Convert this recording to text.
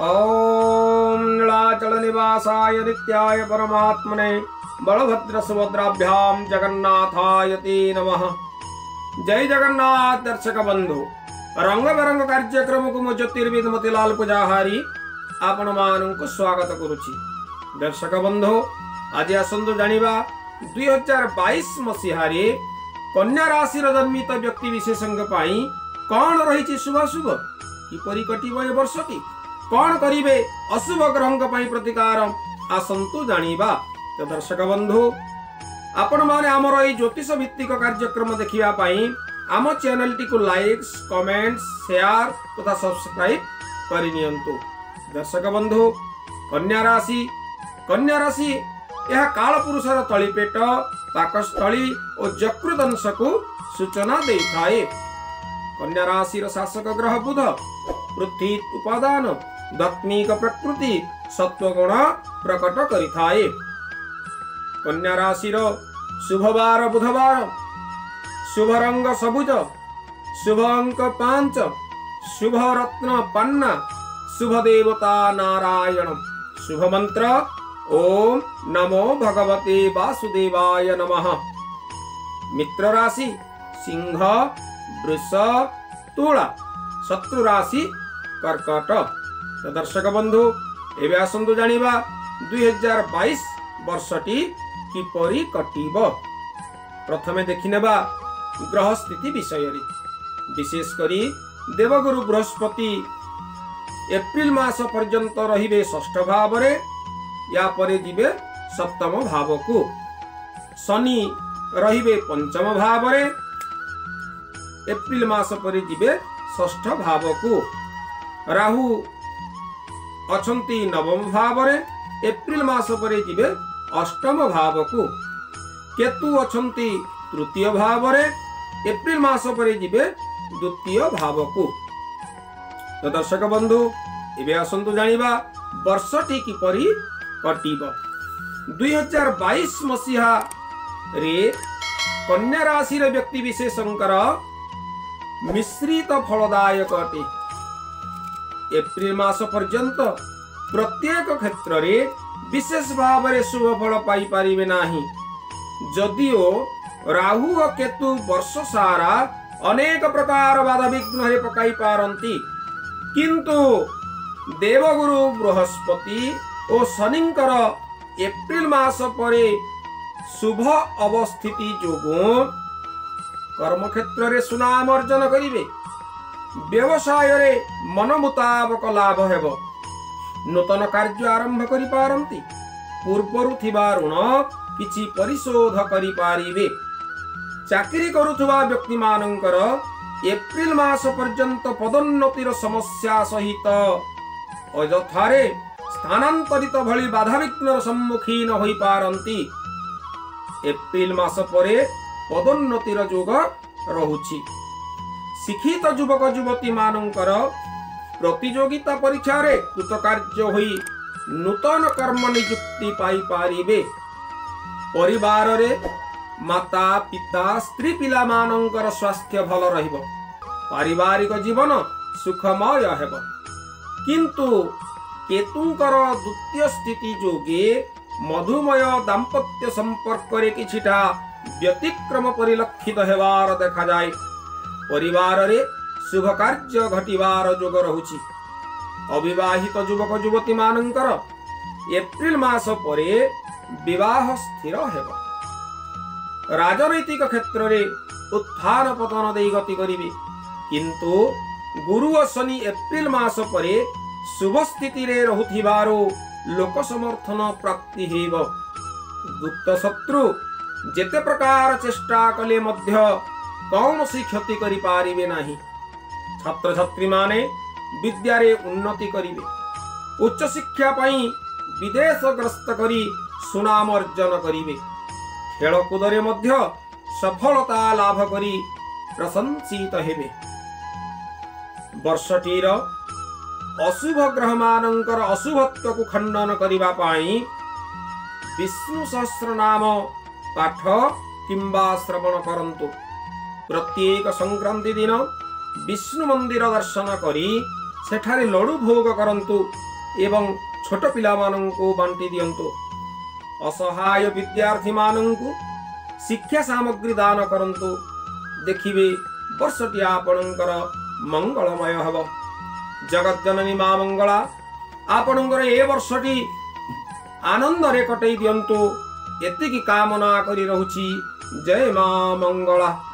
ओम नीलाचल निवासाय नित्याय परमात्मने बलभद्र सुभद्राभ्याम जगन्नाथाय ते जय जगन्नाथ दर्शक बंधु रंग बेरंग कार्यक्रम को मु ज्योतिर्विद मतिलाल पूजाहारी आपण मानू स्वागत करुच्ची दर्शक बंधु आज आसतु जाना दुई हजार बैश मसीहार कन्या राशि जन्मित व्यक्ति विशेष कौन रही शुभ किपर कटो ए की କ'ଣ କରିବେ ଅଶୁଭ ଗ୍ରହଙ୍କ ପାଇଁ ପ୍ରତିକାର ଆସନ୍ତୁ ଜାଣିବା ତ ଦର୍ଶକ ବନ୍ଧୁ ଆପଣମାନେ ଆମର ଏଇ ଜ୍ୟୋତିଷ ଭିତ୍ତିକ କାର୍ଯ୍ୟକ୍ରମ ଦେଖିବା ପାଇଁ ଆମ ଚ୍ୟାନେଲଟିକୁ ଲାଇକ୍ସ କମେଣ୍ଟ ସେୟାର ତଥା ସବସ୍କ୍ରାଇବ କରିନିଅନ୍ତୁ ଦର୍ଶକ ବନ୍ଧୁ କନ୍ୟା ରାଶି କନ୍ୟା ରାଶି ଏହା କାଳପୁରୁଷର ତଳିପେଟ ପାକସ୍ଥଳୀ ଓ ଯକୃଦଂଶକୁ ସୂଚନା ଦେଇଥାଏ କନ୍ୟା ରାଶିର ଶାସକ ଗ୍ରହ ବୁଧ ପୃଥିବୀ ଉପାଦାନ दत्मीक प्रकृति गुण प्रकट करिथाए कन्या राशि शुभवार बुधवार शुभ रंग सबुज शुभ अंक पांच शुभ रत्न पन्ना शुभ देवता नारायण शुभ मंत्र ओम नमो भगवते वासुदेवाय नमः मित्र राशि सिंह वृष तुला शत्रु राशि कर्कट दर्शक बन्धु एसु जाँदा दुई हजार बइस वर्ष टिपरि कट्य प्रथमे ग्रह ग्रहस्थिति विषय विशेष गरी देवगु बृहस्पति एप्रिल मास पर्यन्त रेष्ठ भावे यापर जे सप्तम शनि शनिरहे पंचम भाव एप्रि मास परि जे ष भावु राहु ଅଛନ୍ତି ନବମ ଭାବରେ ଏପ୍ରିଲ ମାସ ପରେ ଯିବେ ଅଷ୍ଟମ ଭାବକୁ କେତୁ ଅଛନ୍ତି ତୃତୀୟ ଭାବରେ ଏପ୍ରିଲ ମାସ ପରେ ଯିବେ ଦ୍ୱିତୀୟ ଭାବକୁ ତ ଦର୍ଶକ ବନ୍ଧୁ ଏବେ ଆସନ୍ତୁ ଜାଣିବା ବର୍ଷଟି କିପରି କଟିବ ଦୁଇହଜାର ବାଇଶ ମସିହାରେ କନ୍ୟା ରାଶିର ବ୍ୟକ୍ତିବିଶେଷଙ୍କର ମିଶ୍ରିତ ଫଳଦାୟକ ଅଟେ ଏପ୍ରିଲ ମାସ ପର୍ଯ୍ୟନ୍ତ ପ୍ରତ୍ୟେକ କ୍ଷେତ୍ରରେ ବିଶେଷ ଭାବରେ ଶୁଭଫଳ ପାଇପାରିବେ ନାହିଁ ଯଦିଓ ରାହୁ ଓ କେତୁ ବର୍ଷ ସାରା ଅନେକ ପ୍ରକାର ବାଧାବିଘ୍ନରେ ପକାଇ ପାରନ୍ତି କିନ୍ତୁ ଦେବଗୁରୁ ବୃହସ୍ପତି ଓ ଶନିଙ୍କର ଏପ୍ରିଲ ମାସ ପରେ ଶୁଭ ଅବସ୍ଥିତି ଯୋଗୁଁ କର୍ମକ୍ଷେତ୍ରରେ ସୁନାମ ଅର୍ଜନ କରିବେ ବ୍ୟବସାୟରେ ମନ ମୁତାବକ ଲାଭ ହେବ ନୂତନ କାର୍ଯ୍ୟ ଆରମ୍ଭ କରିପାରନ୍ତି ପୂର୍ବରୁ ଥିବା ଋଣ କିଛି ପରିଶୋଧ କରିପାରିବେ ଚାକିରି କରୁଥିବା ବ୍ୟକ୍ତିମାନଙ୍କର ଏପ୍ରିଲ ମାସ ପର୍ଯ୍ୟନ୍ତ ପଦୋନ୍ନତିର ସମସ୍ୟା ସହିତ ଅଯଥାରେ ସ୍ଥାନାନ୍ତରିତ ଭଳି ବାଧାବିଘ୍ନର ସମ୍ମୁଖୀନ ହୋଇପାରନ୍ତି ଏପ୍ରିଲ ମାସ ପରେ ପଦୋନ୍ନତିର ଯୋଗ ରହୁଛି ଶିକ୍ଷିତ ଯୁବକ ଯୁବତୀମାନଙ୍କର ପ୍ରତିଯୋଗିତା ପରୀକ୍ଷାରେ କୃତକାର୍ଯ୍ୟ ହୋଇ ନୂତନ କର୍ମ ନିଯୁକ୍ତି ପାଇପାରିବେ ପରିବାରରେ ମାତା ପିତା ସ୍ତ୍ରୀ ପିଲାମାନଙ୍କର ସ୍ୱାସ୍ଥ୍ୟ ଭଲ ରହିବ ପାରିବାରିକ ଜୀବନ ସୁଖମୟ ହେବ କିନ୍ତୁ କେତୁଙ୍କର ଦ୍ୱିତୀୟ ସ୍ଥିତି ଯୋଗେ ମଧୁମୟ ଦାମ୍ପତ୍ୟ ସମ୍ପର୍କରେ କିଛିଟା ବ୍ୟତିକ୍ରମ ପରିଲକ୍ଷିତ ହେବାର ଦେଖାଯାଏ ପରିବାରରେ ଶୁଭ କାର୍ଯ୍ୟ ଘଟିବାର ଯୋଗ ରହୁଛି ଅବିବାହିତ ଯୁବକ ଯୁବତୀମାନଙ୍କର ଏପ୍ରିଲ ମାସ ପରେ ବିବାହ ସ୍ଥିର ହେବ ରାଜନୈତିକ କ୍ଷେତ୍ରରେ ଉତ୍ଥାନ ପତନ ଦେଇ ଗତି କରିବେ କିନ୍ତୁ ଗୁରୁ ଓ ଶନି ଏପ୍ରିଲ ମାସ ପରେ ଶୁଭ ସ୍ଥିତିରେ ରହୁଥିବାରୁ ଲୋକ ସମର୍ଥନ ପ୍ରାପ୍ତି ହେବ ଗୁପ୍ତ ଶତ୍ରୁ ଯେତେ ପ୍ରକାର ଚେଷ୍ଟା କଲେ ମଧ୍ୟ କୌଣସି କ୍ଷତି କରିପାରିବେ ନାହିଁ ଛାତ୍ରଛାତ୍ରୀମାନେ ବିଦ୍ୟାରେ ଉନ୍ନତି କରିବେ ଉଚ୍ଚଶିକ୍ଷା ପାଇଁ ବିଦେଶ ଗ୍ରସ୍ତ କରି ସୁନାମ ଅର୍ଜନ କରିବେ ଖେଳକୁଦରେ ମଧ୍ୟ ସଫଳତା ଲାଭ କରି ପ୍ରଶଂସିତ ହେବେ ବର୍ଷଟିର ଅଶୁଭ ଗ୍ରହମାନଙ୍କର ଅଶୁଭତ୍ୱକୁ ଖଣ୍ଡନ କରିବା ପାଇଁ ବିଷ୍ଣୁ ସହସ୍ର ନାମ ପାଠ କିମ୍ବା ଶ୍ରବଣ କରନ୍ତୁ ପ୍ରତ୍ୟେକ ସଂକ୍ରାନ୍ତି ଦିନ ବିଷ୍ଣୁ ମନ୍ଦିର ଦର୍ଶନ କରି ସେଠାରେ ଲଡ଼ୁ ଭୋଗ କରନ୍ତୁ ଏବଂ ଛୋଟ ପିଲାମାନଙ୍କୁ ବାଣ୍ଟି ଦିଅନ୍ତୁ ଅସହାୟ ବିଦ୍ୟାର୍ଥୀମାନଙ୍କୁ ଶିକ୍ଷା ସାମଗ୍ରୀ ଦାନ କରନ୍ତୁ ଦେଖିବେ ବର୍ଷଟି ଆପଣଙ୍କର ମଙ୍ଗଳମୟ ହେବ ଜଗଜ୍ଜନନୀ ମା ମଙ୍ଗଳା ଆପଣଙ୍କର ଏ ବର୍ଷଟି ଆନନ୍ଦରେ କଟେଇ ଦିଅନ୍ତୁ ଏତିକି କାମନା କରି ରହୁଛି ଜୟ ମା ମଙ୍ଗଳା